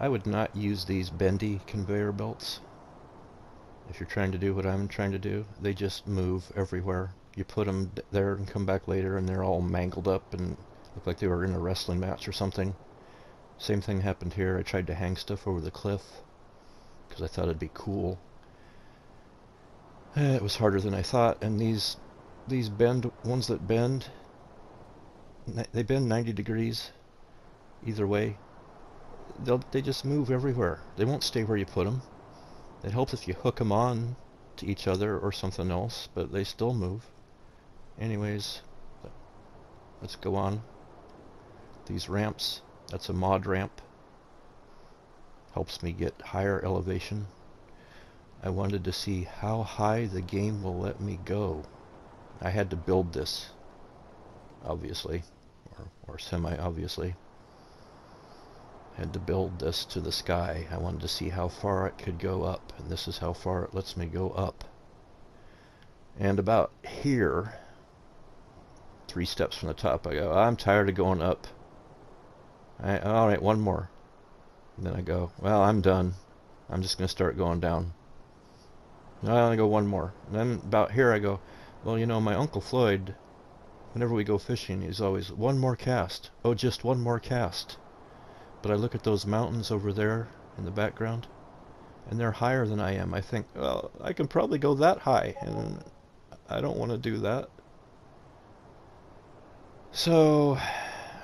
I would not use these bendy conveyor belts. If you're trying to do what I'm trying to do, they just move everywhere. You put them there and come back later and they're all mangled up and look like they were in a wrestling match or something. Same thing happened here. I tried to hang stuff over the cliff because I thought it'd be cool. Eh, It was harder than I thought, and these these bend ones that bend, they bend 90 degrees either way. They'll they just move everywhere. They won't stay where you put them. It helps if you hook them on to each other or something else, but they still move. Anyways, let's go on. These ramps, that's a mod ramp. Helps me get higher elevation. I wanted to see how high the game will let me go. I had to build this, obviously, or, or semi-obviously. Had to build this to the sky. I wanted to see how far it could go up, and this is how far it lets me go up. And about here, three steps from the top, I go, I'm tired of going up. I, all right, one more. And then I go, well, I'm done. I'm just going to start going down. I only go one more. And then about here I go, well, you know, my Uncle Floyd, whenever we go fishing, he's always, one more cast. Oh, just one more cast. But I look at those mountains over there in the background, and they're higher than I am. I think, well, I can probably go that high, and I don't want to do that. So,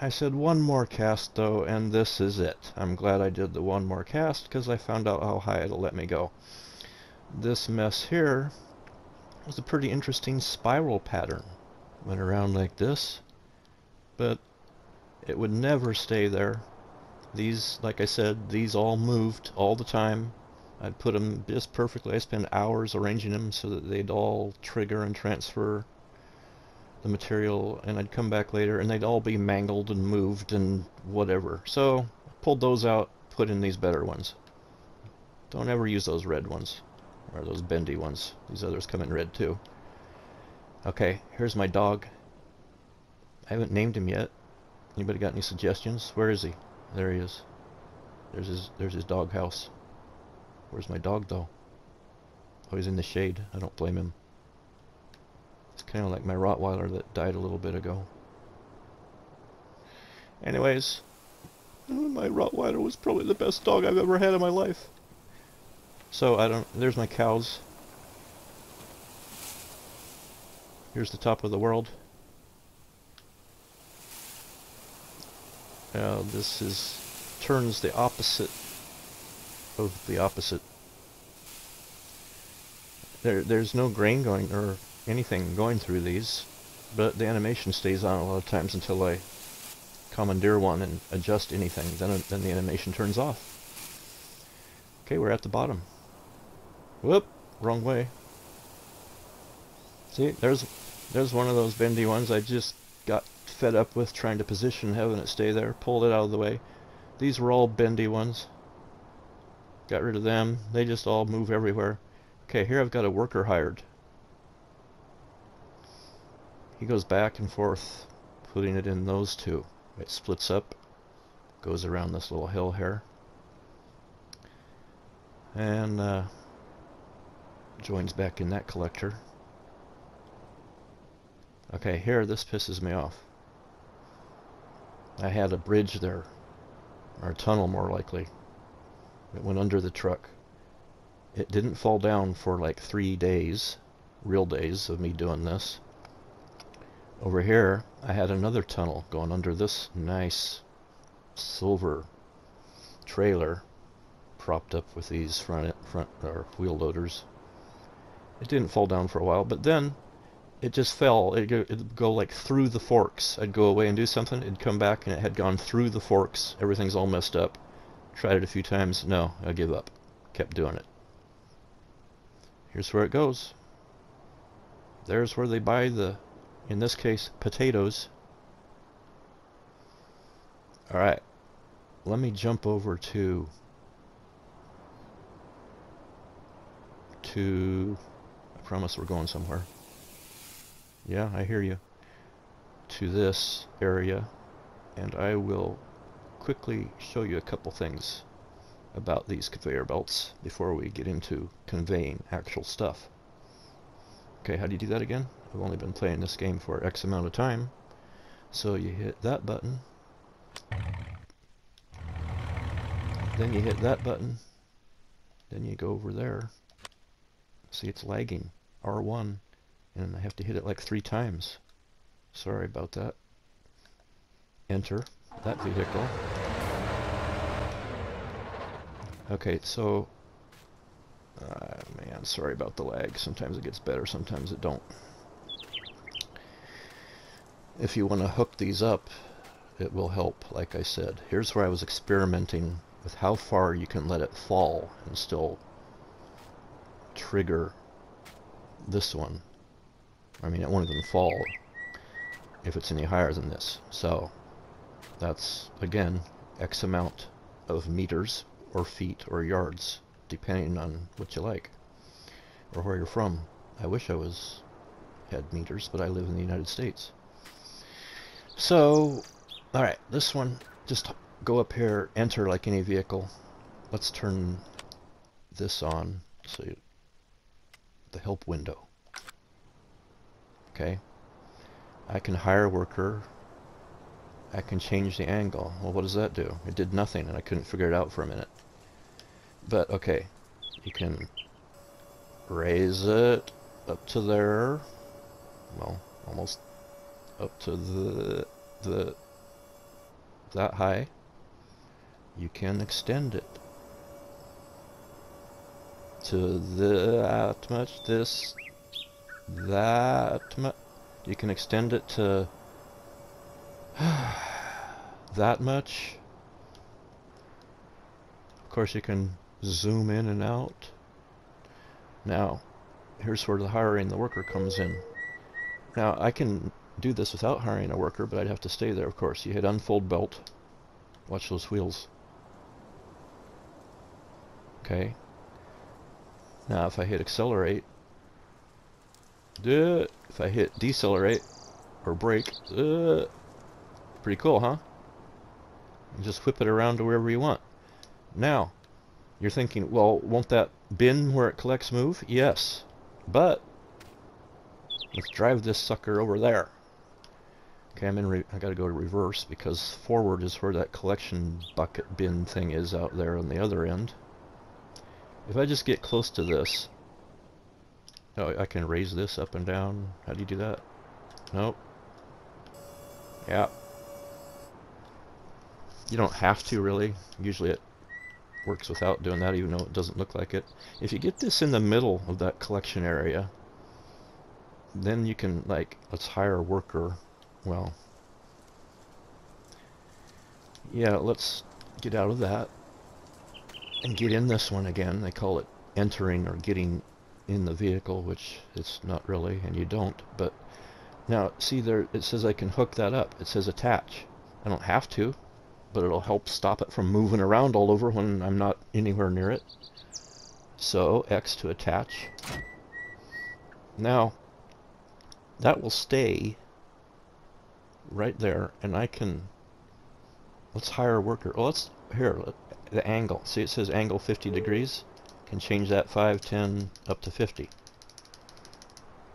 I said one more cast though, and this is it. I'm glad I did the one more cast because I found out how high it'll let me go. This mess here was a pretty interesting spiral pattern. Went around like this, but it would never stay there. These, like I said, these all moved all the time. I'd put them just perfectly. I spent hours arranging them so that they'd all trigger and transfer the material and I'd come back later and they'd all be mangled and moved and whatever. So pulled those out, put in these better ones. Don't ever use those red ones or those bendy ones. These others come in red too. Okay, here's my dog. I haven't named him yet. Anybody got any suggestions? Where is he? There he is. There's his there's his dog house. Where's my dog though? Oh, he's in the shade. I don't blame him. It's kind of like my Rottweiler that died a little bit ago. Anyways, my Rottweiler was probably the best dog I've ever had in my life. So I don't. There's my cows. Here's the top of the world. Uh, this is turns the opposite of the opposite. There, there's no grain going or anything going through these, but the animation stays on a lot of times until I commandeer one and adjust anything. Then, then the animation turns off. Okay, we're at the bottom. Whoop, wrong way. See, there's there's one of those bendy ones I just got fed up with trying to position, having it stay there, pulled it out of the way. These were all bendy ones. Got rid of them. They just all move everywhere. Okay, here I've got a worker hired. He goes back and forth, putting it in those two. It splits up, goes around this little hill here, and uh, joins back in that collector. Okay, here, this pisses me off. I had a bridge there, or a tunnel more likely. It went under the truck. It didn't fall down for like three days, real days of me doing this. Over here, I had another tunnel going under this nice silver trailer propped up with these front front or wheel loaders. It didn't fall down for a while, but then it just fell. It'd go, it'd go like through the forks. I'd go away and do something. It'd come back and it had gone through the forks. Everything's all messed up. Tried it a few times. No, I give up. Kept doing it. Here's where it goes. There's where they buy the, in this case, potatoes. Alright. Let me jump over to to I promise we're going somewhere. Yeah, I hear you. To this area and I will quickly show you a couple things. about these conveyor belts before we get into conveying actual stuff. Okay, how do you do that again? I've only been playing this game for X amount of time. So you hit that button. Then you hit that button. Then you go over there. See, it's lagging. R1. And I have to hit it like three times. Sorry about that. Enter that vehicle. Okay, so... Uh, man, sorry about the lag. Sometimes it gets better, sometimes it don't. If you want to hook these up, it will help, like I said. Here's where I was experimenting with how far you can let it fall and still trigger this one. I mean, it won't even fall if it's any higher than this. So, that's, again, X amount of meters or feet or yards, depending on what you like or where you're from. I wish I was had meters, but I live in the United States. So, alright, this one, just go up here, enter like any vehicle. Let's turn this on, so you, the help window. Okay. I can hire a worker. I can change the angle. Well, what does that do? It did nothing, and I couldn't figure it out for a minute. But, okay. You can raise it up to there. Well, almost up to the the that high you can extend it to that much this that much you can extend it to that much of course you can zoom in and out now here's where the hiring the worker comes in now I can do this without hiring a worker, but I'd have to stay there, of course. You hit unfold belt. Watch those wheels. Okay. Now, if I hit accelerate, duh, if I hit decelerate or brake, uh, pretty cool, huh? And just whip it around to wherever you want. Now, you're thinking, well, won't that bin where it collects move? Yes, but let's drive this sucker over there. Okay, I'm in. I got to go to reverse because forward is where that collection bucket bin thing is out there on the other end. If I just get close to this, oh, I can raise this up and down. How do you do that? Nope. Yeah. You don't have to really. Usually it works without doing that, even though it doesn't look like it. If you get this in the middle of that collection area, then you can like let's hire a worker well, yeah, let's get out of that and get in this one again. They call it entering or getting in the vehicle, which it's not really, and you don't. But now, see there, it says I can hook that up. It says attach. I don't have to, but it'll help stop it from moving around all over when I'm not anywhere near it. So, X to attach. Now, that will stay right there, and I can, let's hire a worker. Oh, let's, here, the angle. See it says angle 50 degrees? Can change that 5, 10, up to 50.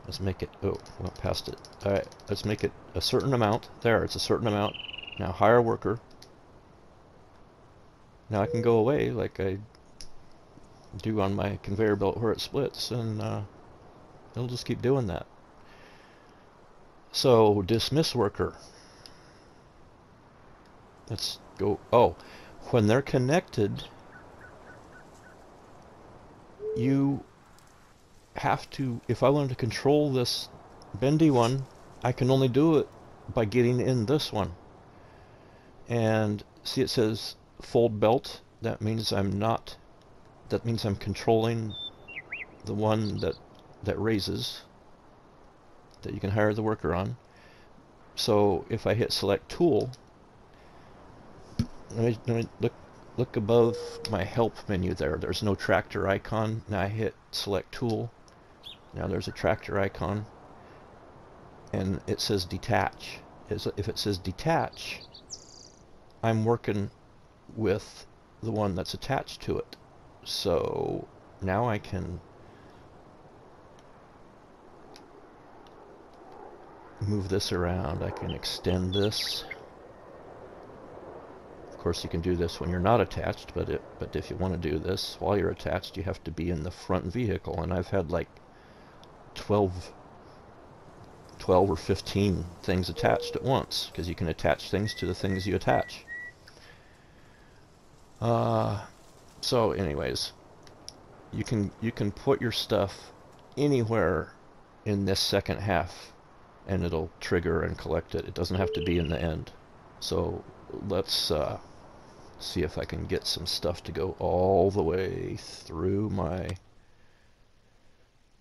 Let's make it, oh, went past it. Alright, let's make it a certain amount. There, it's a certain amount. Now hire worker. Now I can go away like I do on my conveyor belt where it splits, and uh, it'll just keep doing that. So dismiss worker. Let's go. Oh, when they're connected, you have to, if I wanted to control this bendy one, I can only do it by getting in this one. And see it says fold belt. That means I'm not, that means I'm controlling the one that, that raises that you can hire the worker on. So if I hit select tool, let me, let me look look above my help menu there. There's no tractor icon. Now I hit select tool. Now there's a tractor icon. And it says detach. If it says detach, I'm working with the one that's attached to it. So now I can move this around. I can extend this. Course, you can do this when you're not attached, but it, but if you want to do this while you're attached, you have to be in the front vehicle. And I've had like 12, 12 or 15 things attached at once, because you can attach things to the things you attach. Uh, so anyways, you can you can put your stuff anywhere in this second half and it'll trigger and collect it. It doesn't have to be in the end. So let's uh, see if I can get some stuff to go all the way through my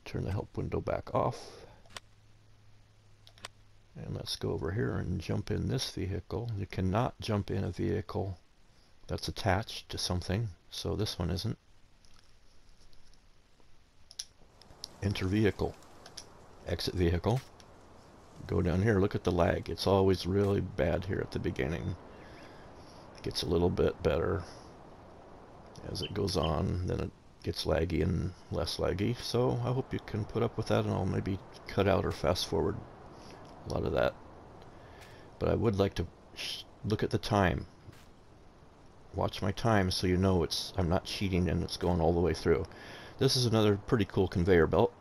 turn the help window back off and let's go over here and jump in this vehicle. You cannot jump in a vehicle that's attached to something, so this one isn't. Enter vehicle. Exit vehicle. Go down here, look at the lag. It's always really bad here at the beginning. Gets a little bit better as it goes on, then it gets laggy and less laggy. So I hope you can put up with that and I'll maybe cut out or fast forward a lot of that. But I would like to look at the time watch my time so you know it's I'm not cheating and it's going all the way through. This is another pretty cool conveyor belt.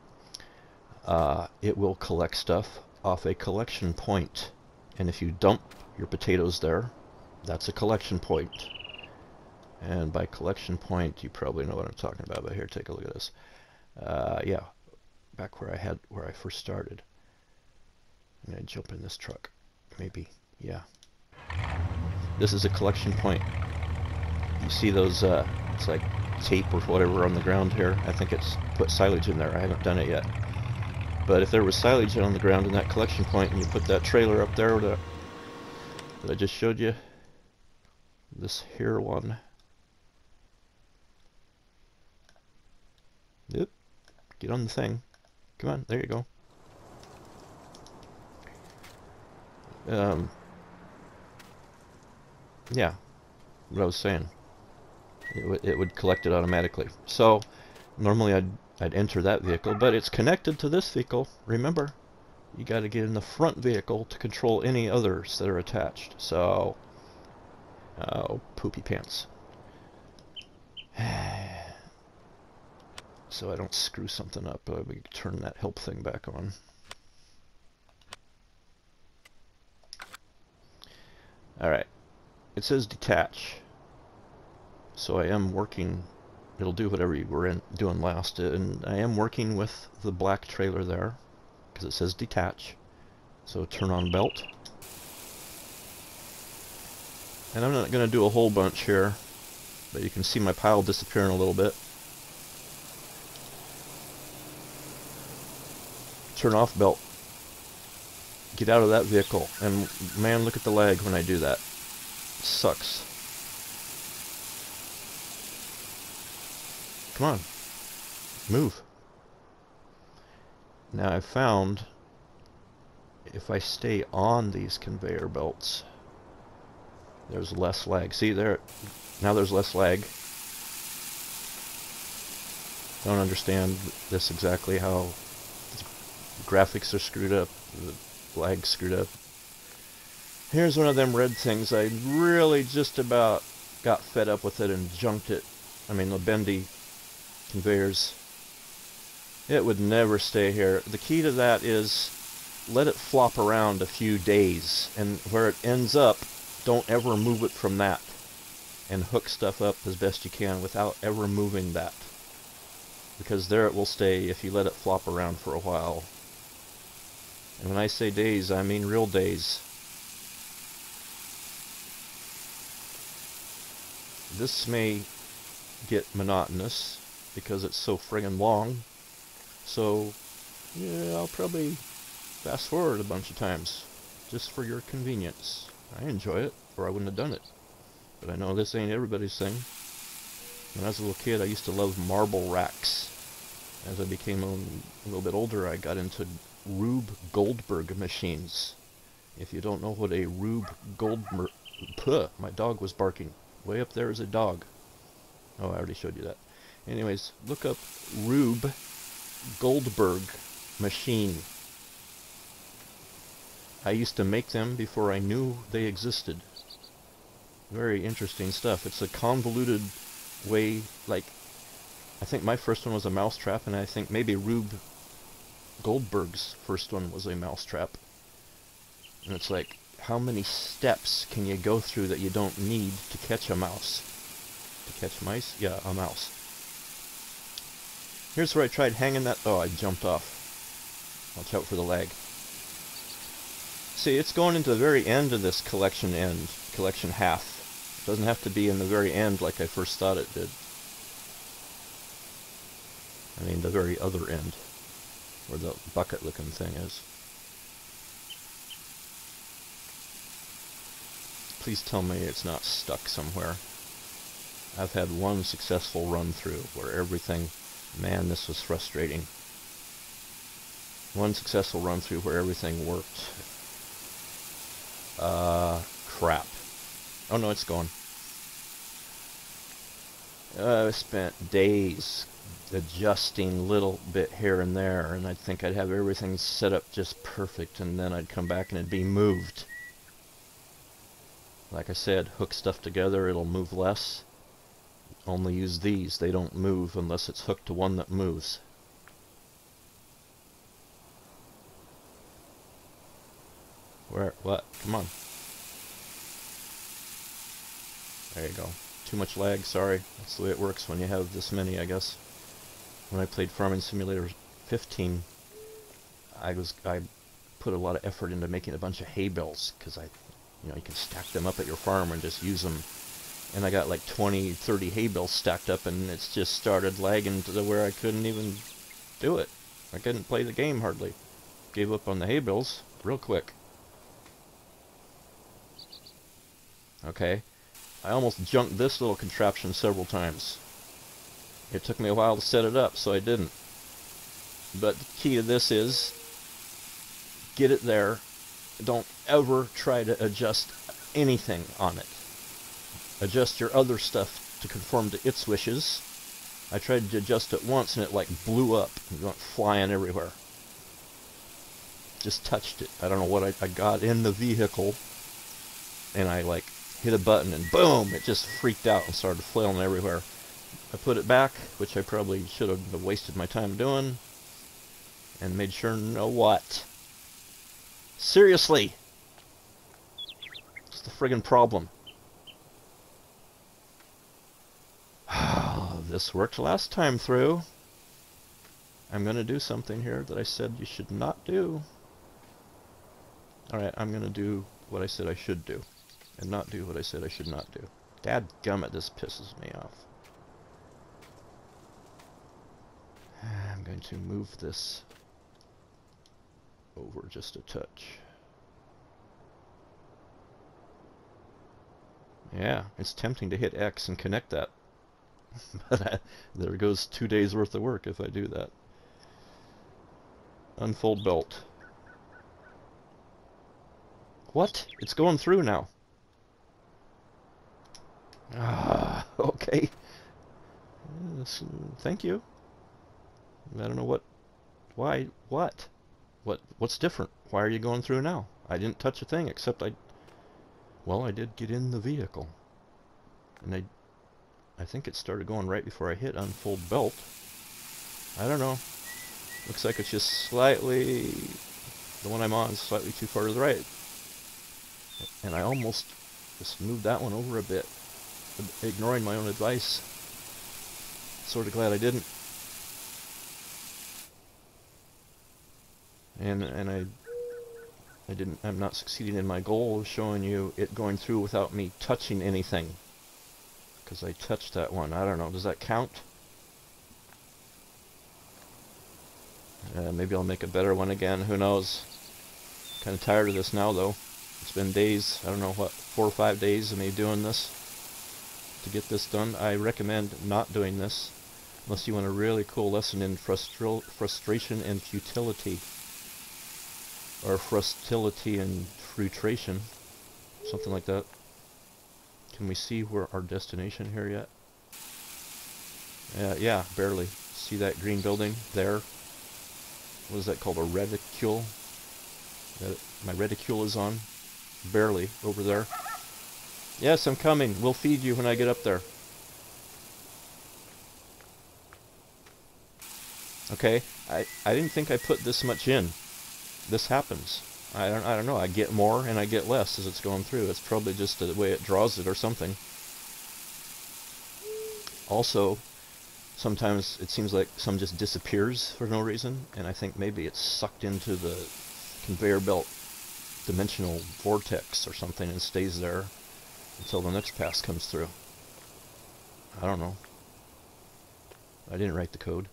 Uh, it will collect stuff off a collection point and if you dump your potatoes there that's a collection point. and by collection point you probably know what I'm talking about but here take a look at this uh, yeah back where I had where I first started And I'm gonna jump in this truck maybe yeah this is a collection point you see those, uh, it's like tape or whatever on the ground here. I think it's put silage in there. I haven't done it yet. But if there was silage on the ground in that collection point and you put that trailer up there that, that I just showed you, this here one. Yep. Get on the thing. Come on, there you go. Um, yeah, what I was saying it, it would collect it automatically. So normally I'd, I'd enter that vehicle, but it's connected to this vehicle. Remember, you got to get in the front vehicle to control any others that are attached. So, oh, poopy pants. so I don't screw something up, uh, we turn that help thing back on. Alright, it says detach. So I am working, it'll do whatever you were in, doing last, and I am working with the black trailer there, because it says detach. So turn on belt. And I'm not going to do a whole bunch here, but you can see my pile disappearing a little bit. Turn off belt. Get out of that vehicle. And man, look at the lag when I do that. It sucks. Come on. Move. Now I've found if I stay on these conveyor belts there's less lag. See there now there's less lag. Don't understand this exactly how graphics are screwed up, the lag screwed up. Here's one of them red things. I really just about got fed up with it and junked it. I mean the bendy conveyors. It would never stay here. The key to that is let it flop around a few days and where it ends up don't ever move it from that and hook stuff up as best you can without ever moving that because there it will stay if you let it flop around for a while and when I say days I mean real days this may get monotonous because it's so friggin' long. So, yeah, I'll probably fast forward a bunch of times just for your convenience. I enjoy it, or I wouldn't have done it. But I know this ain't everybody's thing. When I was a little kid, I used to love marble racks. As I became a little bit older, I got into Rube Goldberg machines. If you don't know what a Rube Goldberg... Puh, my dog was barking. Way up there is a dog. Oh, I already showed you that. Anyways, look up Rube Goldberg machine. I used to make them before I knew they existed. Very interesting stuff. It's a convoluted way, like, I think my first one was a mousetrap, and I think maybe Rube Goldberg's first one was a mousetrap. And it's like, how many steps can you go through that you don't need to catch a mouse? To catch mice? Yeah, a mouse. Here's where I tried hanging that... Oh, I jumped off. Watch out for the lag. See, it's going into the very end of this collection end, collection half. It doesn't have to be in the very end like I first thought it did. I mean, the very other end, where the bucket-looking thing is. Please tell me it's not stuck somewhere. I've had one successful run through where everything, man, this was frustrating. One successful run through where everything worked uh, crap. Oh no, it's gone. Uh, I spent days adjusting little bit here and there, and I'd think I'd have everything set up just perfect, and then I'd come back and it'd be moved. Like I said, hook stuff together, it'll move less. Only use these, they don't move unless it's hooked to one that moves. Where? What? Come on. There you go. Too much lag, sorry. That's the way it works when you have this many, I guess. When I played Farming Simulator 15, I was I put a lot of effort into making a bunch of hay bales because I, you know, you can stack them up at your farm and just use them. And I got like 20, 30 hay bales stacked up, and it's just started lagging to where I couldn't even do it. I couldn't play the game hardly. Gave up on the hay bales real quick. Okay. I almost junked this little contraption several times. It took me a while to set it up, so I didn't. But the key to this is get it there. Don't ever try to adjust anything on it. Adjust your other stuff to conform to its wishes. I tried to adjust it once and it like blew up and went flying everywhere. Just touched it. I don't know what I, I got in the vehicle and I like hit a button and boom, it just freaked out and started flailing everywhere. I put it back, which I probably should have wasted my time doing, and made sure no what. Seriously! It's the friggin' problem? this worked last time through. I'm to do something here that I said you should not do. Alright, I'm to do what I said I should do and not do what I said I should not do. Dad gummit, this pisses me off. I'm going to move this over just a touch. Yeah, it's tempting to hit X and connect that. but I, there goes two days worth of work if I do that. Unfold belt. What? It's going through now. Ah, okay. Thank you. I don't know what, why, what, what, what's different? Why are you going through now? I didn't touch a thing except I, well, I did get in the vehicle. And I, I think it started going right before I hit unfold belt. I don't know. Looks like it's just slightly, the one I'm on is slightly too far to the right. And I almost just moved that one over a bit ignoring my own advice. Sort of glad I didn't. And and I I didn't I'm not succeeding in my goal of showing you it going through without me touching anything. Because I touched that one. I don't know. Does that count? Uh, maybe I'll make a better one again. Who knows? Kind of tired of this now, though. It's been days. I don't know what, four or five days of me doing this to get this done. I recommend not doing this unless you want a really cool lesson in frustra frustration and futility or frustility and frustration something like that can we see where our destination here yet Uh, yeah, barely. See that green building there? What is that called? A reticule? my reticule is on. Barely. Over there. Yes, I'm coming. We'll feed you when I get up there. Okay, I, I didn't think I put this much in. This happens. I don't, I don't know, I get more and I get less as it's going through. It's probably just the way it draws it or something. Also, sometimes it seems like some just disappears for no reason, and I think maybe it's sucked into the conveyor belt dimensional vortex or something and stays there until the next pass comes through. I don't know. I didn't write the code.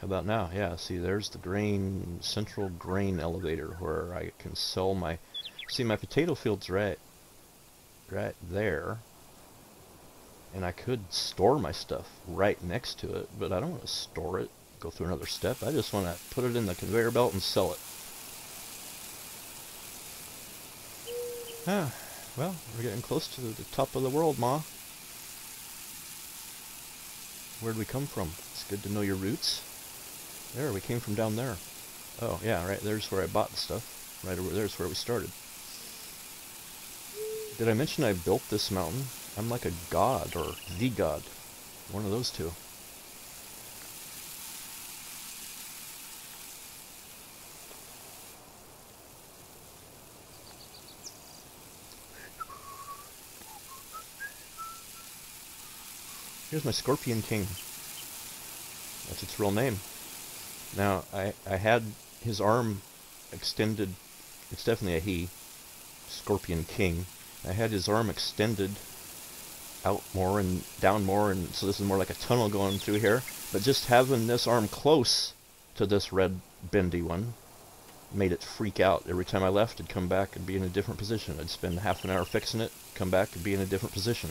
How about now? Yeah, see there's the grain, central grain elevator where I can sell my... See, my potato field's right, right there. And I could store my stuff right next to it, but I don't want to store it, go through another step. I just want to put it in the conveyor belt and sell it. Ah, well, we're getting close to the top of the world, Ma. Where'd we come from? It's good to know your roots. There, we came from down there. Oh, yeah, right, there's where I bought the stuff. Right over there's where we started. Did I mention I built this mountain? I'm like a god, or the god. One of those two. Here's my Scorpion King. That's its real name. Now, I, I had his arm extended, it's definitely a he, Scorpion King. I had his arm extended out more and down more, and so this is more like a tunnel going through here. But just having this arm close to this red bendy one made it freak out. Every time I left, it'd come back and be in a different position. I'd spend half an hour fixing it, come back and be in a different position.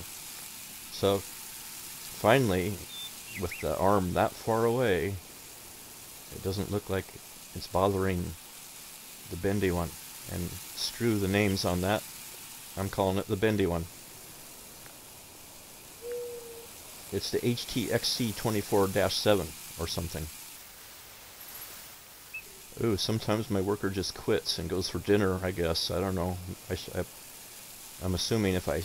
So finally, with the arm that far away, it doesn't look like it's bothering the bendy one. And screw the names on that. I'm calling it the bendy one. It's the HTXC24-7 or something. Ooh, sometimes my worker just quits and goes for dinner, I guess. I don't know. I am assuming if I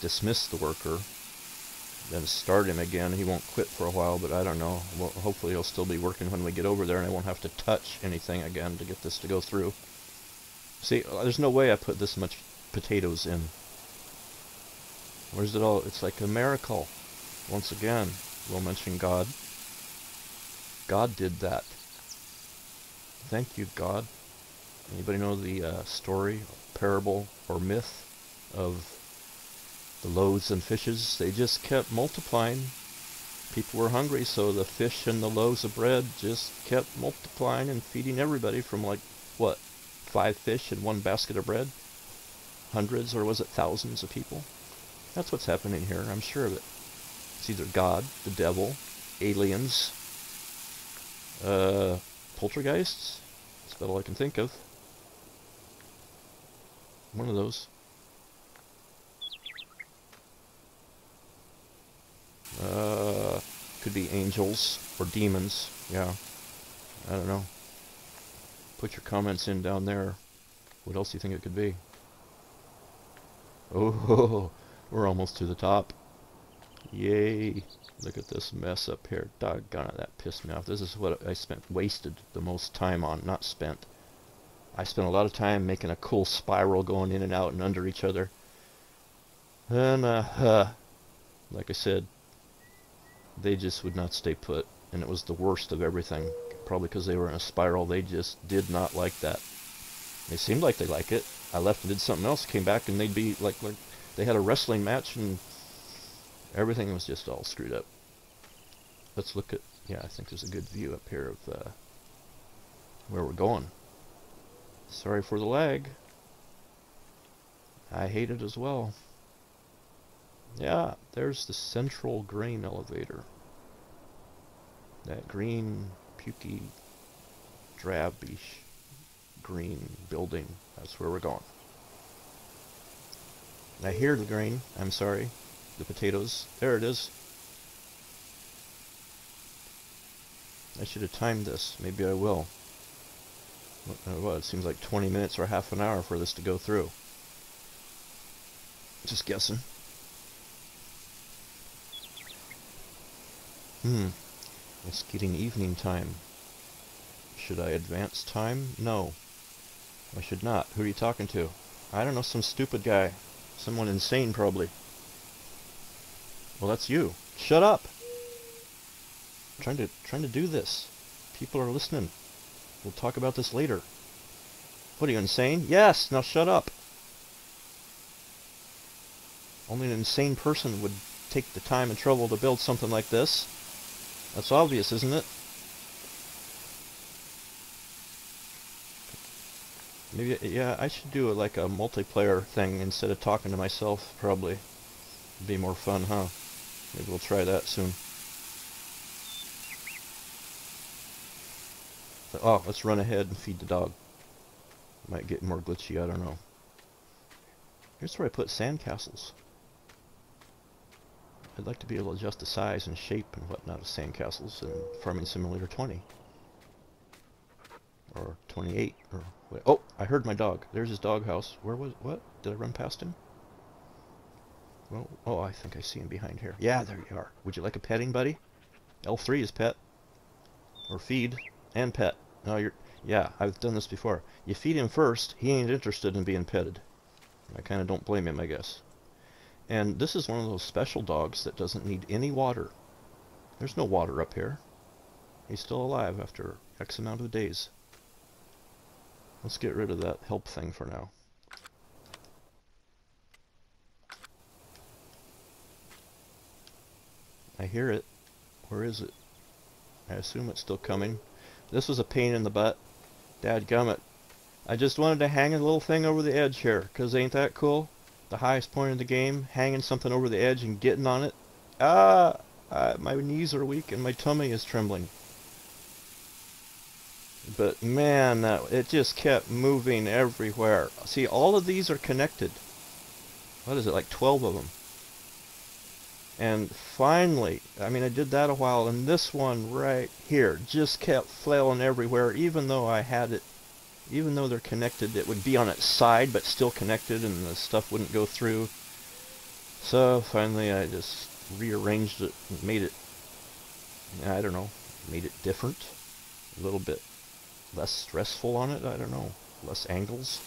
dismiss the worker, then start him again. He won't quit for a while, but I don't know. Well, hopefully he'll still be working when we get over there and I won't have to touch anything again to get this to go through. See, uh, there's no way I put this much potatoes in. Where's it all? It's like a miracle. Once again, we'll mention God. God did that. Thank you, God. Anybody know the uh, story, parable, or myth of the loaves and fishes, they just kept multiplying. People were hungry, so the fish and the loaves of bread just kept multiplying and feeding everybody from like, what, five fish and one basket of bread? Hundreds, or was it thousands of people? That's what's happening here, I'm sure of it. It's either God, the devil, aliens, uh, poltergeists. That's about all I can think of. One of those. Uh, could be angels or demons. Yeah. I don't know. Put your comments in down there. What else do you think it could be? Oh, we're almost to the top. Yay. Look at this mess up here. Doggone it, that pissed me off. This is what I spent, wasted the most time on. Not spent. I spent a lot of time making a cool spiral going in and out and under each other. And, uh, uh like I said, they just would not stay put, and it was the worst of everything. Probably because they were in a spiral, they just did not like that. They seemed like they like it. I left and did something else, came back, and they'd be like, like they had a wrestling match, and everything was just all screwed up. Let's look at, yeah, I think there's a good view up here of uh, where we're going. Sorry for the lag. I hate it as well. Yeah, there's the central grain elevator. That green, pukey, drabish green building. That's where we're going. I hear the grain. I'm sorry. The potatoes. There it is. I should have timed this. Maybe I will. Well, uh, it seems like 20 minutes or half an hour for this to go through. Just guessing. Hmm. It's getting evening time. Should I advance time? No. I should not. Who are you talking to? I don't know, some stupid guy. Someone insane, probably. Well, that's you. Shut up! I'm trying to trying to do this. People are listening. We'll talk about this later. What are you insane? Yes. Now shut up. Only an insane person would take the time and trouble to build something like this. That's obvious, isn't it? Maybe, yeah, I should do a, like a multiplayer thing instead of talking to myself, probably. Be more fun, huh? Maybe we'll try that soon. Oh, let's run ahead and feed the dog. Might get more glitchy, I don't know. Here's where I put sandcastles. I'd like to be able to adjust the size and shape and whatnot of sandcastles in Farming Simulator 20. Or 28, or... Wait, oh, I heard my dog. There's his doghouse. Where was... what? Did I run past him? Well, oh, I think I see him behind here. Yeah, there you are. Would you like a petting, buddy? L3 is pet. Or feed. And pet. No, you're... Yeah, I've done this before. You feed him first, he ain't interested in being petted. I kind of don't blame him, I guess. And this is one of those special dogs that doesn't need any water. There's no water up here. He's still alive after X amount of days. Let's get rid of that help thing for now. I hear it. Where is it? I assume it's still coming. This was a pain in the butt. Dadgummit. I just wanted to hang a little thing over the edge here, because ain't that cool? The highest point of the game, hanging something over the edge and getting on it. Ah! My knees are weak and my tummy is trembling. But man, that, it just kept moving everywhere. See, all of these are connected. What is it, like 12 of them? And finally, I mean, I did that a while, and this one right here just kept flailing everywhere, even though I had it, even though they're connected, it would be on its side, but still connected, and the stuff wouldn't go through. So finally, I just rearranged it made it, I don't know, made it different, a little bit less stressful on it, I don't know, less angles,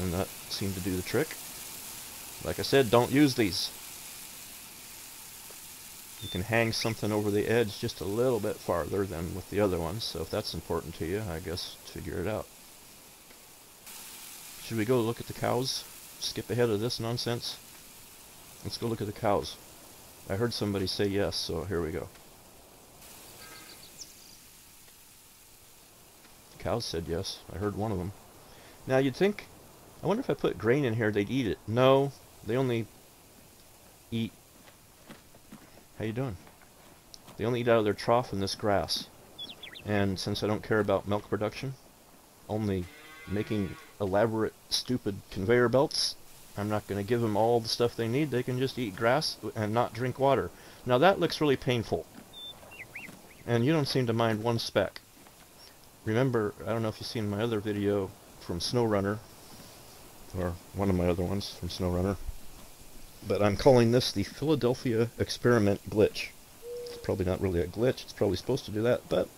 and that seemed to do the trick. Like I said, don't use these. You can hang something over the edge just a little bit farther than with the other ones, so if that's important to you, I guess figure it out. Should we go look at the cows? Skip ahead of this nonsense? Let's go look at the cows. I heard somebody say yes, so here we go. The cows said yes. I heard one of them. Now you'd think, I wonder if I put grain in here, they'd eat it. No, they only eat how you doing? They only eat out of their trough in this grass. And since I don't care about milk production, only making elaborate, stupid conveyor belts, I'm not going to give them all the stuff they need. They can just eat grass and not drink water. Now that looks really painful. And you don't seem to mind one speck. Remember, I don't know if you've seen my other video from SnowRunner, or one of my other ones from SnowRunner, but I'm calling this the Philadelphia Experiment Glitch. It's probably not really a glitch, it's probably supposed to do that, but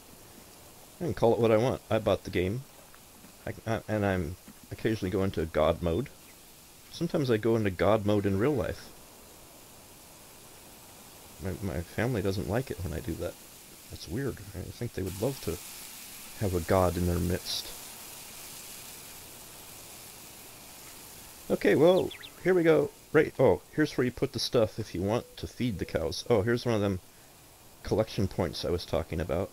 I can call it what I want. I bought the game, I, I, and I'm occasionally go into God mode. Sometimes I go into God mode in real life. My, my family doesn't like it when I do that. That's weird. I think they would love to have a God in their midst. Okay, well, here we go. Right, oh, here's where you put the stuff if you want to feed the cows. Oh, here's one of them collection points I was talking about.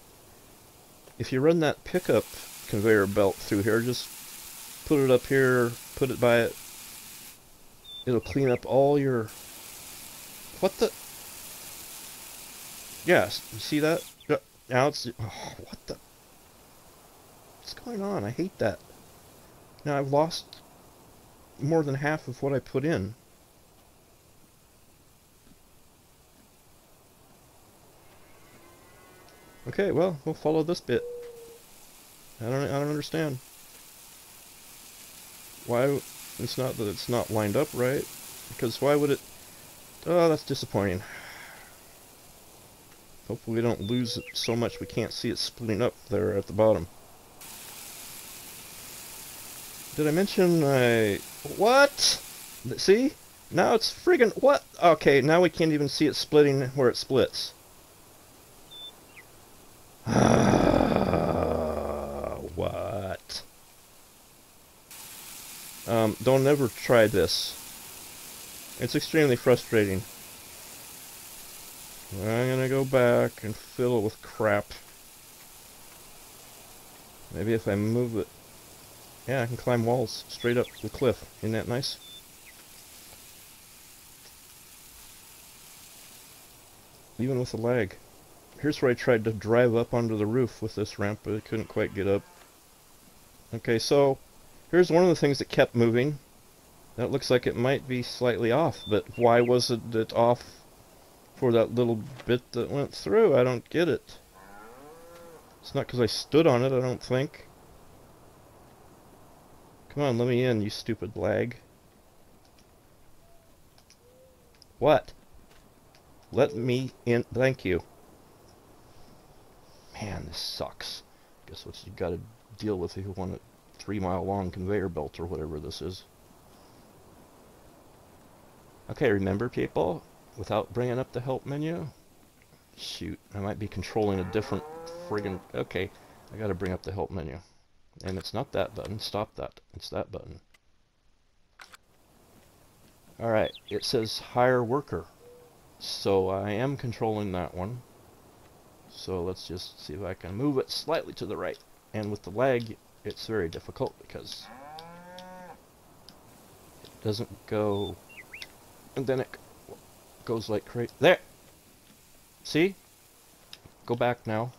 If you run that pickup conveyor belt through here, just put it up here, put it by it. It'll clean up all your... What the... Yes, you see that? Now it's... Oh, what the... What's going on? I hate that. Now I've lost more than half of what I put in. Okay, well, we'll follow this bit. I don't, I don't understand. Why, it's not that it's not lined up right, because why would it, oh, that's disappointing. Hopefully we don't lose it so much we can't see it splitting up there at the bottom. Did I mention I... What? See? Now it's friggin... What? Okay, now we can't even see it splitting where it splits. Ah. what? Um, don't ever try this. It's extremely frustrating. I'm gonna go back and fill it with crap. Maybe if I move it... Yeah, I can climb walls straight up the cliff. Isn't that nice? Even with the lag. Here's where I tried to drive up onto the roof with this ramp, but I couldn't quite get up. Okay, so here's one of the things that kept moving. That looks like it might be slightly off, but why was it, it off for that little bit that went through. I don't get it. It's not because I stood on it, I don't think. Come on, let me in, you stupid lag. What? Let me in. Thank you. Man, this sucks. Guess what you gotta deal with if you want a three mile long conveyor belt or whatever this is. Okay, remember people, without bringing up the help menu? Shoot, I might be controlling a different friggin... Okay, I gotta bring up the help menu. And it's not that button, stop that. It's that button. Alright, it says hire worker. So I am controlling that one. So let's just see if I can move it slightly to the right. And with the lag, it's very difficult because it doesn't go... And then it goes like crazy. There! See? Go back now.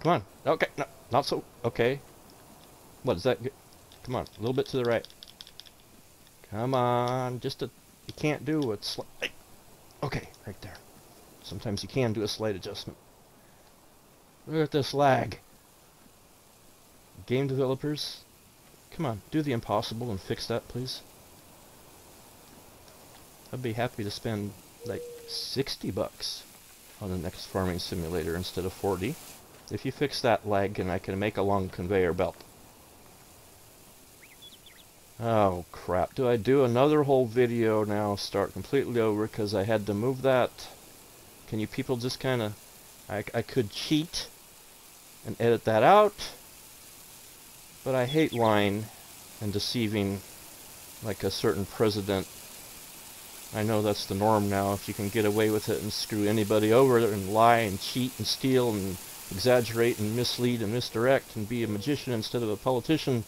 Come on. Okay, no, not so... Okay. What is that? Come on, a little bit to the right. Come on, just a... You can't do a slight... Okay, right there. Sometimes you can do a slight adjustment. Look at this lag. Game developers, come on, do the impossible and fix that, please. I'd be happy to spend like 60 bucks on the next farming simulator instead of 40. If you fix that lag and I can make a long conveyor belt. Oh crap, do I do another whole video now, start completely over because I had to move that? Can you people just kind of... I, I could cheat and edit that out, but I hate lying and deceiving like a certain president I know that's the norm now. If you can get away with it and screw anybody over and lie and cheat and steal and exaggerate and mislead and misdirect and be a magician instead of a politician,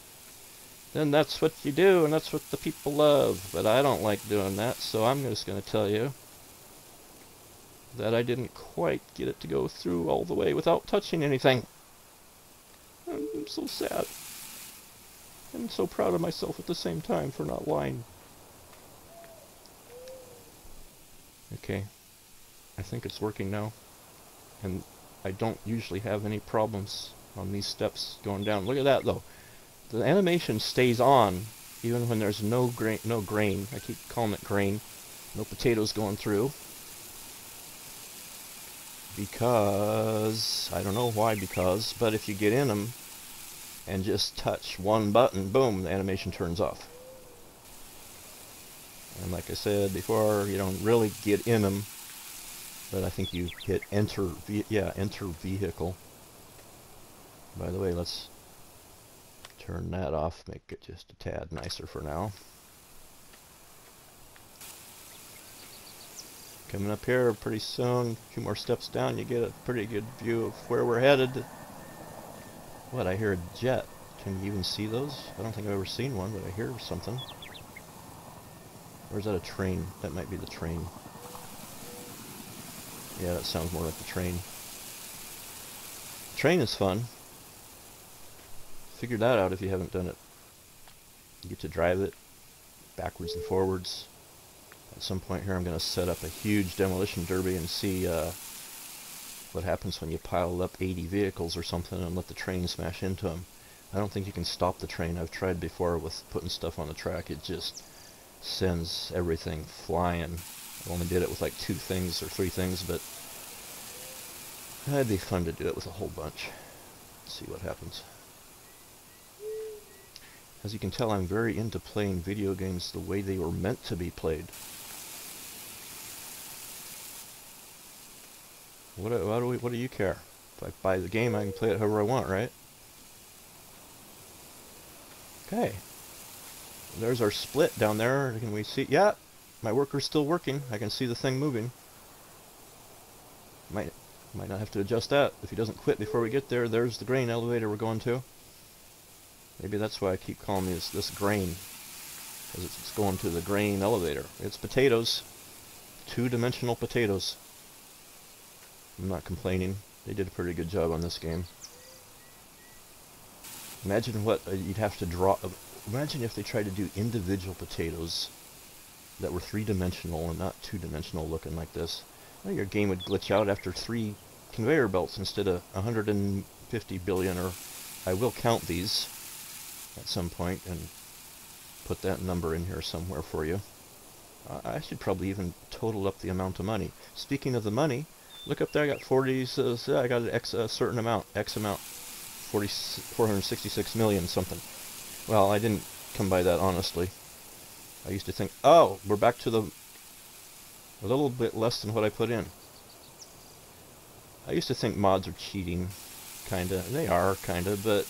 then that's what you do and that's what the people love. But I don't like doing that, so I'm just going to tell you that I didn't quite get it to go through all the way without touching anything. I'm so sad. I'm so proud of myself at the same time for not lying. Okay, I think it's working now. And I don't usually have any problems on these steps going down. Look at that though. The animation stays on even when there's no grain, no grain. I keep calling it grain. No potatoes going through. Because, I don't know why because, but if you get in them and just touch one button, boom, the animation turns off. And like I said before, you don't really get in them, but I think you hit enter, yeah, enter vehicle. By the way, let's turn that off, make it just a tad nicer for now. Coming up here pretty soon, a few more steps down, you get a pretty good view of where we're headed. What, I hear a jet. Can you even see those? I don't think I've ever seen one, but I hear something. Or is that a train? That might be the train. Yeah, that sounds more like the train. train is fun. Figure that out if you haven't done it. You get to drive it backwards and forwards. At some point here I'm going to set up a huge demolition derby and see uh, what happens when you pile up 80 vehicles or something and let the train smash into them. I don't think you can stop the train. I've tried before with putting stuff on the track. It just sends everything flying. I only did it with like two things or three things, but it'd be fun to do it with a whole bunch. see what happens. As you can tell, I'm very into playing video games the way they were meant to be played. What, what, do we, what do you care? If I buy the game, I can play it however I want, right? Okay. There's our split down there. Can we see? Yeah, my worker's still working. I can see the thing moving. Might might not have to adjust that if he doesn't quit before we get there. There's the grain elevator we're going to. Maybe that's why I keep calling this this grain, because it's going to the grain elevator. It's potatoes, two-dimensional potatoes. I'm not complaining. They did a pretty good job on this game. Imagine what uh, you'd have to draw. Uh, imagine if they tried to do individual potatoes that were three-dimensional and not two-dimensional looking like this. Well, your game would glitch out after three conveyor belts instead of 150 billion, or I will count these at some point and put that number in here somewhere for you. Uh, I should probably even total up the amount of money. Speaking of the money, look up there, I got 40, so I got an X, a certain amount, X amount, 40, 466 million something. Well, I didn't come by that honestly. I used to think, oh, we're back to the, a little bit less than what I put in. I used to think mods are cheating, kinda. They are, kinda, but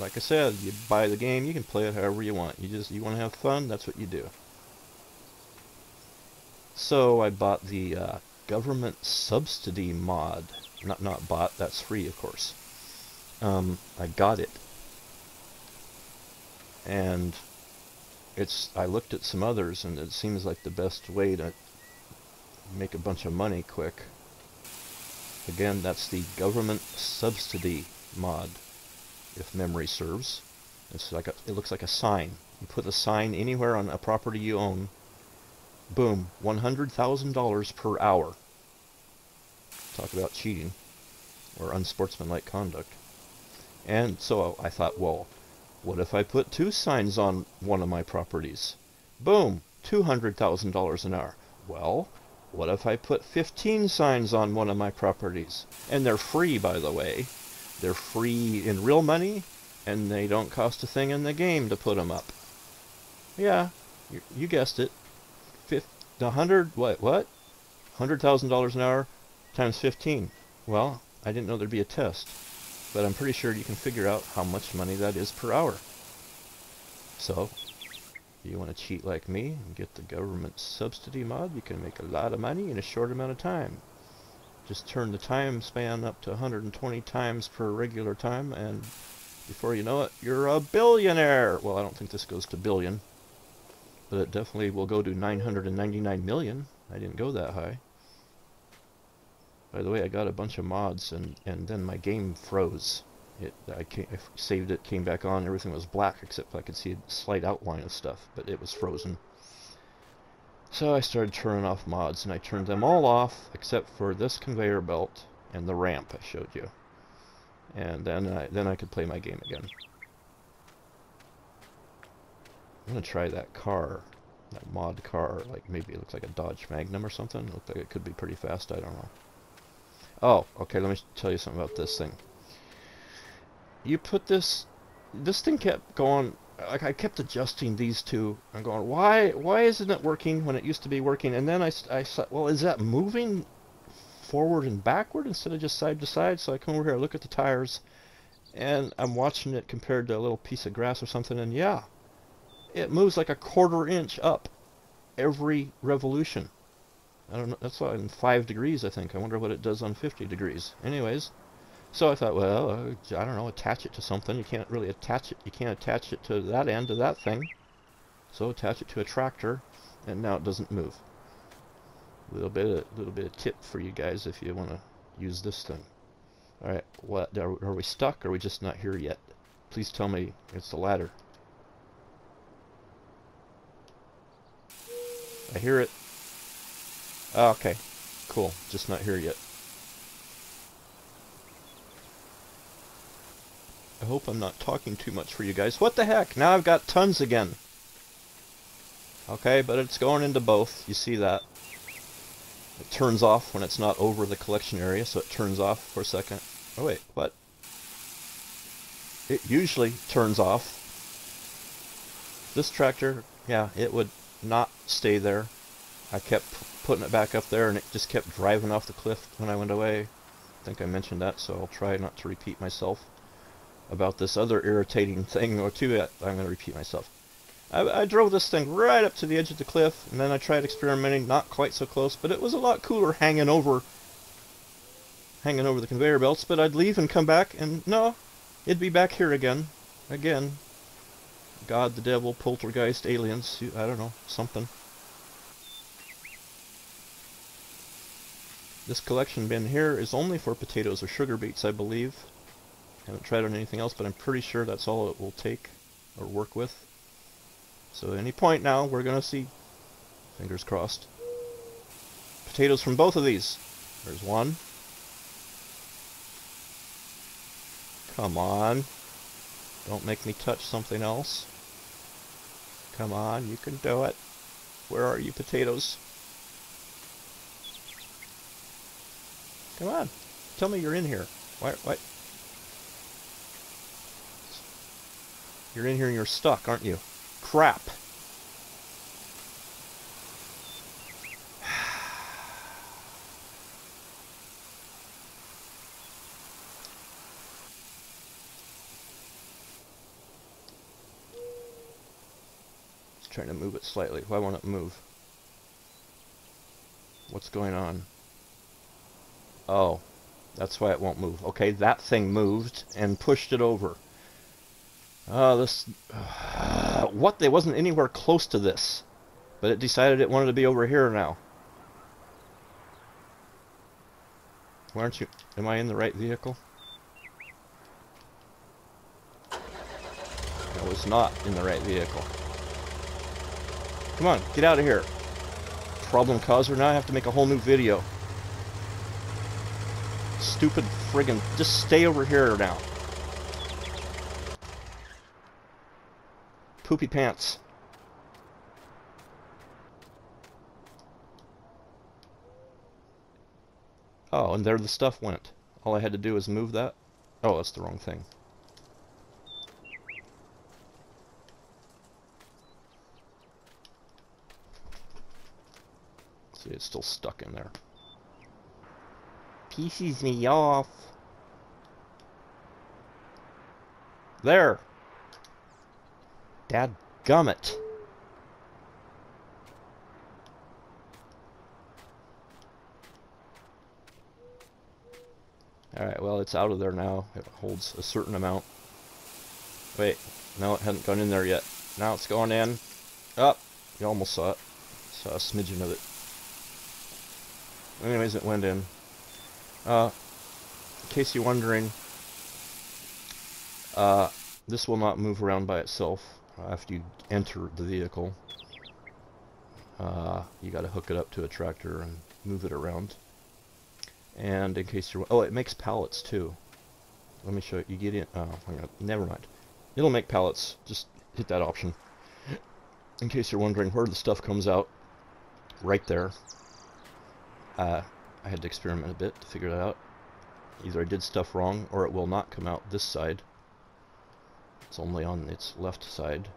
like I said, you buy the game, you can play it however you want. You just, you want to have fun, that's what you do. So I bought the uh, government subsidy mod. Not not bought, that's free of course. Um, I got it. And it's I looked at some others and it seems like the best way to make a bunch of money quick. Again, that's the government subsidy mod, if memory serves. It's like a, it looks like a sign. You put a sign anywhere on a property you own, boom, $100,000 per hour. Talk about cheating or unsportsmanlike conduct. And so I thought, well, what if I put two signs on one of my properties? Boom, $200,000 an hour. Well, what if I put 15 signs on one of my properties? And they're free, by the way. They're free in real money, and they don't cost a thing in the game to put them up. Yeah, you, you guessed it. Fifth, 100, what, what? $100,000 an hour, times 15. Well, I didn't know there'd be a test, but I'm pretty sure you can figure out how much money that is per hour. So, if you want to cheat like me and get the government subsidy mod, you can make a lot of money in a short amount of time. Just turn the time span up to 120 times per regular time, and before you know it, you're a billionaire! Well, I don't think this goes to billion, but it definitely will go to 999 million. I didn't go that high. By the way, I got a bunch of mods, and, and then my game froze. It, I, came, I saved it, came back on, everything was black, except I could see a slight outline of stuff, but it was frozen. So I started turning off mods, and I turned them all off, except for this conveyor belt and the ramp I showed you. And then I, then I could play my game again. I'm going to try that car, that mod car, like maybe it looks like a Dodge Magnum or something. Looks like it could be pretty fast, I don't know. Oh, okay, let me tell you something about this thing. You put this, this thing kept going, like I kept adjusting these two. I'm going, why, why isn't it working when it used to be working? And then I, I saw, well, is that moving forward and backward instead of just side to side? So I come over here, look at the tires, and I'm watching it compared to a little piece of grass or something, and yeah, it moves like a quarter inch up every revolution. I don't know, that's on 5 degrees, I think. I wonder what it does on 50 degrees. Anyways, so I thought, well, uh, I don't know, attach it to something. You can't really attach it. You can't attach it to that end of that thing. So attach it to a tractor, and now it doesn't move. A little bit, a little bit of tip for you guys if you want to use this thing. All right, what are, are we stuck? Or are we just not here yet? Please tell me it's the ladder. I hear it. Oh, okay. Cool. Just not here yet. I hope I'm not talking too much for you guys. What the heck? Now I've got tons again. Okay, but it's going into both. You see that. It turns off when it's not over the collection area, so it turns off for a second. Oh wait, what? It usually turns off. This tractor, yeah, it would not stay there. I kept putting it back up there and it just kept driving off the cliff when I went away. I think I mentioned that, so I'll try not to repeat myself about this other irritating thing, or two, I'm going to repeat myself. I, I, drove this thing right up to the edge of the cliff, and then I tried experimenting, not quite so close, but it was a lot cooler hanging over hanging over the conveyor belts, but I'd leave and come back, and no, it'd be back here again. Again. God, the devil, poltergeist, aliens, I don't know, something. This collection bin here is only for potatoes or sugar beets, I believe. Haven't tried on anything else, but I'm pretty sure that's all it will take or work with. So at any point now, we're going to see, fingers crossed, potatoes from both of these. There's one. Come on. Don't make me touch something else. Come on, you can do it. Where are you, potatoes? Come on. Tell me you're in here. What? What? You're in here and you're stuck, aren't you? Crap. trying to move it slightly. Why won't it move? What's going on? Oh, that's why it won't move. Okay, that thing moved and pushed it over. Oh, this... Uh, what? They wasn't anywhere close to this. But it decided it wanted to be over here now. Why aren't you... Am I in the right vehicle? I was not in the right vehicle. Come on, get out of here. Problem causer, now I have to make a whole new video. Stupid friggin' just stay over here now. Poopy pants. Oh, and there the stuff went. All I had to do was move that. Oh, that's the wrong thing. See, it's still stuck in there. Pieces me off. There! Dad gummit. Alright, well, it's out of there now. It holds a certain amount. Wait, no, it hadn't gone in there yet. Now it's going in. Up. Oh, you almost saw it. Saw a smidgen of it. Anyways, it went in. Uh, in case you're wondering, uh, this will not move around by itself after you enter the vehicle. Uh, you got to hook it up to a tractor and move it around. And in case you're... Oh, it makes pallets too. Let me show you. You get in... Oh, gonna, never mind. It'll make pallets. Just hit that option. In case you're wondering where the stuff comes out, right there. Uh, I had to experiment a bit to figure that out. Either I did stuff wrong, or it will not come out this side. It's only on its left side.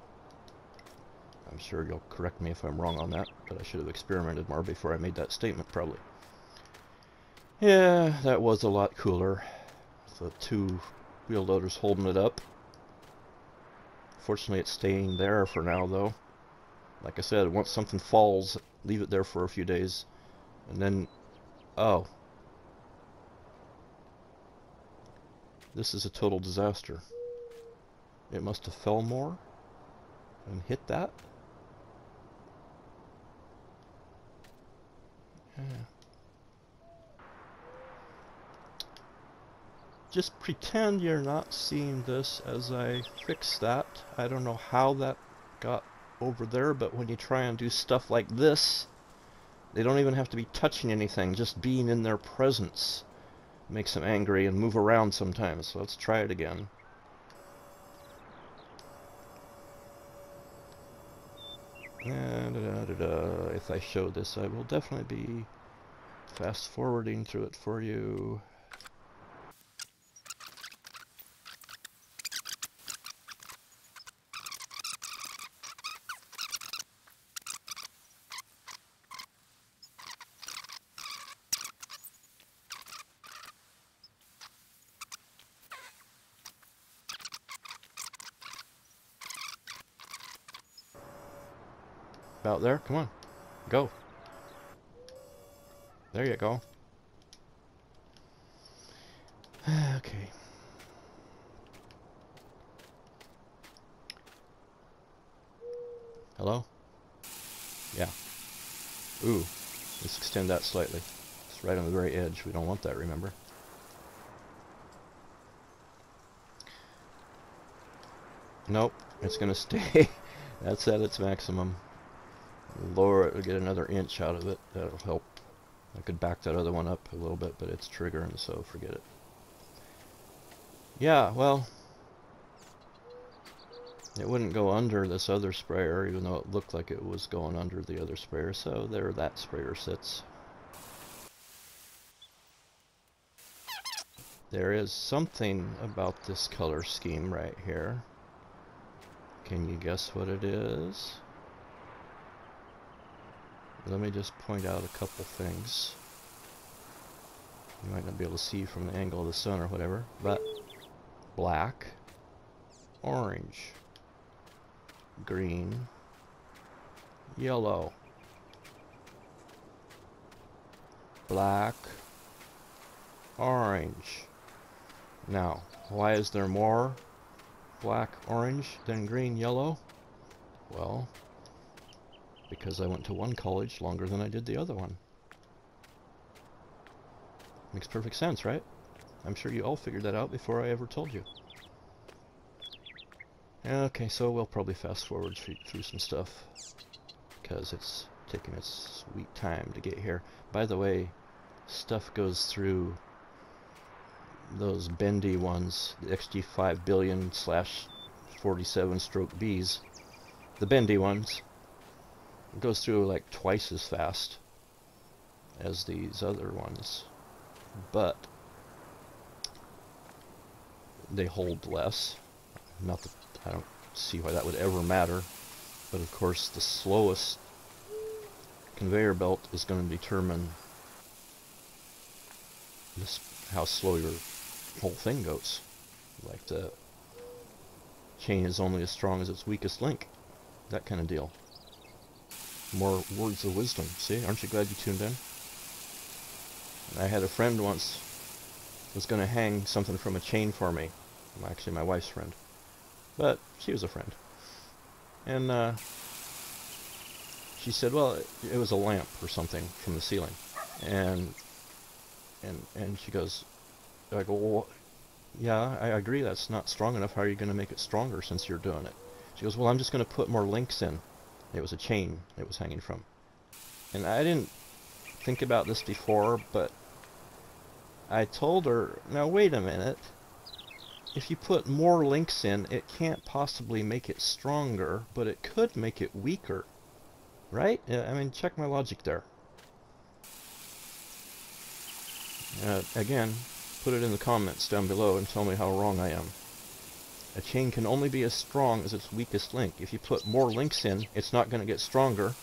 I'm sure you'll correct me if I'm wrong on that, but I should have experimented more before I made that statement, probably. Yeah, that was a lot cooler. The two wheel loaders holding it up. Fortunately, it's staying there for now, though. Like I said, once something falls, leave it there for a few days. And then, oh. This is a total disaster. It must have fell more and hit that. Yeah. Just pretend you're not seeing this as I fix that. I don't know how that got over there, but when you try and do stuff like this, they don't even have to be touching anything, just being in their presence makes them angry and move around sometimes. So let's try it again. Uh, da, da, da, if I show this, I will definitely be fast forwarding through it for you. About there? Come on. Go. There you go. okay. Hello? Yeah. Ooh. Let's extend that slightly. It's right on the very edge. We don't want that, remember? Nope. It's going to stay. That's at its maximum lower it, to get another inch out of it. That'll help. I could back that other one up a little bit, but it's triggering, so forget it. Yeah, well, it wouldn't go under this other sprayer, even though it looked like it was going under the other sprayer, so there that sprayer sits. There is something about this color scheme right here. Can you guess what it is? Let me just point out a couple things. You might not be able to see from the angle of the sun or whatever, but black, orange, green, yellow, black, orange. Now, why is there more black, orange than green, yellow? Well, because I went to one college longer than I did the other one. Makes perfect sense, right? I'm sure you all figured that out before I ever told you. Okay, so we'll probably fast forward through some stuff because it's taking its sweet time to get here. By the way, stuff goes through those bendy ones, the XG5 billion slash 47 stroke Bs, the bendy ones, it goes through like twice as fast as these other ones, but they hold less. Not that I don't see why that would ever matter, but of course the slowest conveyor belt is going to determine this, how slow your whole thing goes. Like the chain is only as strong as its weakest link. That kind of deal more words of wisdom. See, aren't you glad you tuned in? I had a friend once was going to hang something from a chain for me. Actually, my wife's friend. But she was a friend. And uh, she said, well, it, was a lamp or something from the ceiling. And and and she goes, I go, well, yeah, I agree that's not strong enough. How are you going to make it stronger since you're doing it? She goes, well, I'm just going to put more links in. It was a chain it was hanging from. And I didn't think about this before, but I told her, now wait a minute. If you put more links in, it can't possibly make it stronger, but it could make it weaker. Right? I mean, check my logic there. Uh, again, put it in the comments down below and tell me how wrong I am. A chain can only be as strong as its weakest link. If you put more links in, it's not going to get stronger,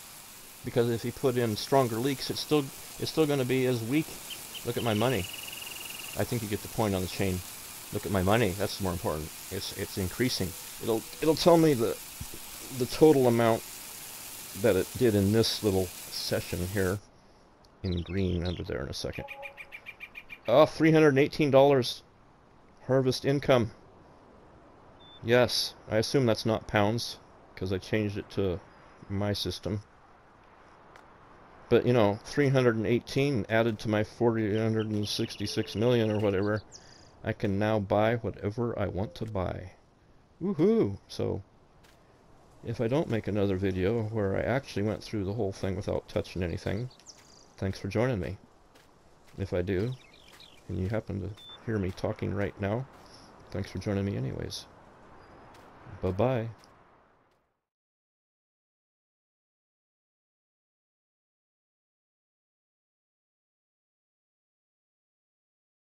because if you put in stronger links, it's still it's still going to be as weak. Look at my money. I think you get the point on the chain. Look at my money. That's more important. It's it's increasing. It'll it'll tell me the the total amount that it did in this little session here in green under there in a second. Ah, oh, $318 harvest income. Yes, I assume that's not pounds, because I changed it to my system. But, you know, 318 added to my 466 million or whatever, I can now buy whatever I want to buy. Woohoo! So, if I don't make another video where I actually went through the whole thing without touching anything, thanks for joining me. If I do, and you happen to hear me talking right now, thanks for joining me anyways. Bye-bye.